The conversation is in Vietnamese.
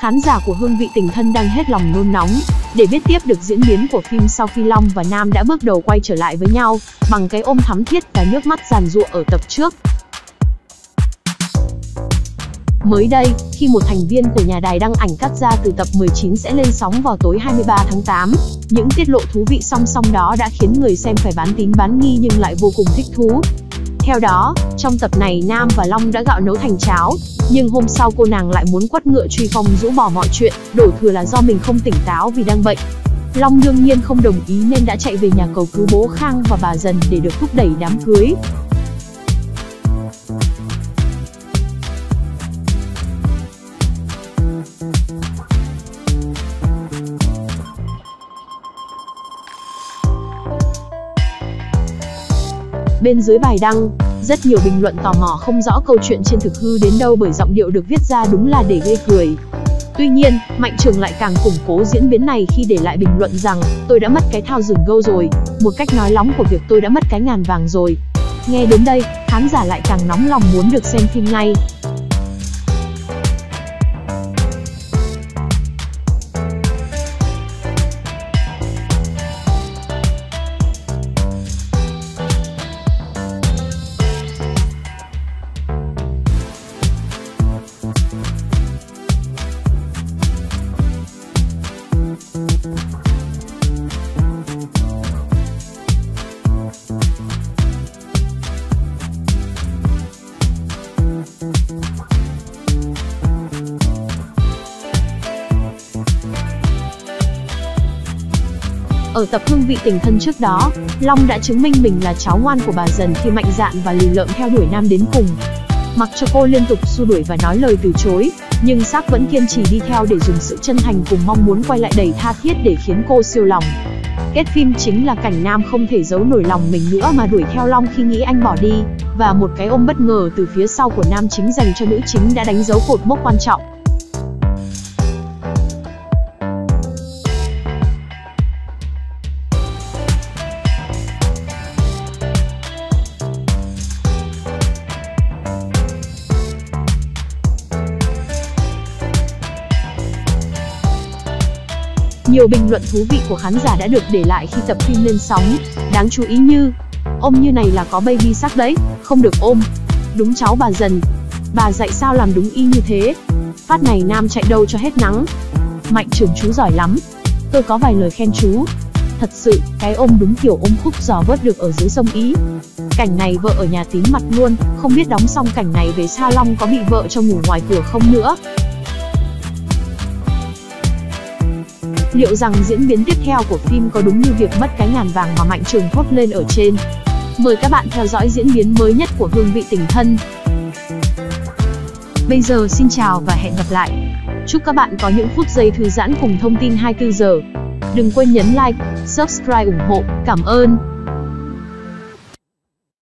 Khán giả của Hương vị tình thân đang hết lòng nôn nóng để biết tiếp được diễn biến của phim sau khi Long và Nam đã bước đầu quay trở lại với nhau bằng cái ôm thắm thiết và nước mắt giàn giụa ở tập trước. Mới đây, khi một thành viên của nhà đài đăng ảnh cắt ra từ tập 19 sẽ lên sóng vào tối 23 tháng 8, những tiết lộ thú vị song song đó đã khiến người xem phải bán tín bán nghi nhưng lại vô cùng thích thú. Theo đó, trong tập này Nam và Long đã gạo nấu thành cháo, nhưng hôm sau cô nàng lại muốn quất ngựa truy phong rũ bỏ mọi chuyện, đổ thừa là do mình không tỉnh táo vì đang bệnh. Long đương nhiên không đồng ý nên đã chạy về nhà cầu cứu bố Khang và bà dần để được thúc đẩy đám cưới. Bên dưới bài đăng, rất nhiều bình luận tò mò không rõ câu chuyện trên thực hư đến đâu bởi giọng điệu được viết ra đúng là để gây cười. Tuy nhiên, Mạnh Trường lại càng củng cố diễn biến này khi để lại bình luận rằng, tôi đã mất cái thao rừng gâu rồi, một cách nói lóng của việc tôi đã mất cái ngàn vàng rồi. Nghe đến đây, khán giả lại càng nóng lòng muốn được xem phim ngay. Ở tập hương vị tình thân trước đó, Long đã chứng minh mình là cháu ngoan của bà dần khi mạnh dạn và lì lợm theo đuổi Nam đến cùng. Mặc cho cô liên tục xua đuổi và nói lời từ chối, nhưng Sắc vẫn kiên trì đi theo để dùng sự chân thành cùng mong muốn quay lại đầy tha thiết để khiến cô siêu lòng. Kết phim chính là cảnh Nam không thể giấu nổi lòng mình nữa mà đuổi theo Long khi nghĩ anh bỏ đi, và một cái ôm bất ngờ từ phía sau của nam chính dành cho nữ chính đã đánh dấu cột mốc quan trọng. Nhiều bình luận thú vị của khán giả đã được để lại khi tập phim lên sóng. Đáng chú ý như Ôm như này là có baby sắc đấy, không được ôm. Đúng cháu bà dần. Bà dạy sao làm đúng y như thế. Phát này nam chạy đâu cho hết nắng. Mạnh trưởng chú giỏi lắm. Tôi có vài lời khen chú. Thật sự, cái ôm đúng kiểu ôm khúc giò vớt được ở dưới sông Ý. Cảnh này vợ ở nhà tím mặt luôn, không biết đóng xong cảnh này về Sa Long có bị vợ cho ngủ ngoài cửa không nữa. Liệu rằng diễn biến tiếp theo của phim có đúng như việc mất cái ngàn vàng mà Mạnh Trường thốt lên ở trên? Mời các bạn theo dõi diễn biến mới nhất của Hương vị tình thân. Bây giờ xin chào và hẹn gặp lại. Chúc các bạn có những phút giây thư giãn cùng thông tin 24 giờ. Đừng quên nhấn like, subscribe ủng hộ. Cảm ơn.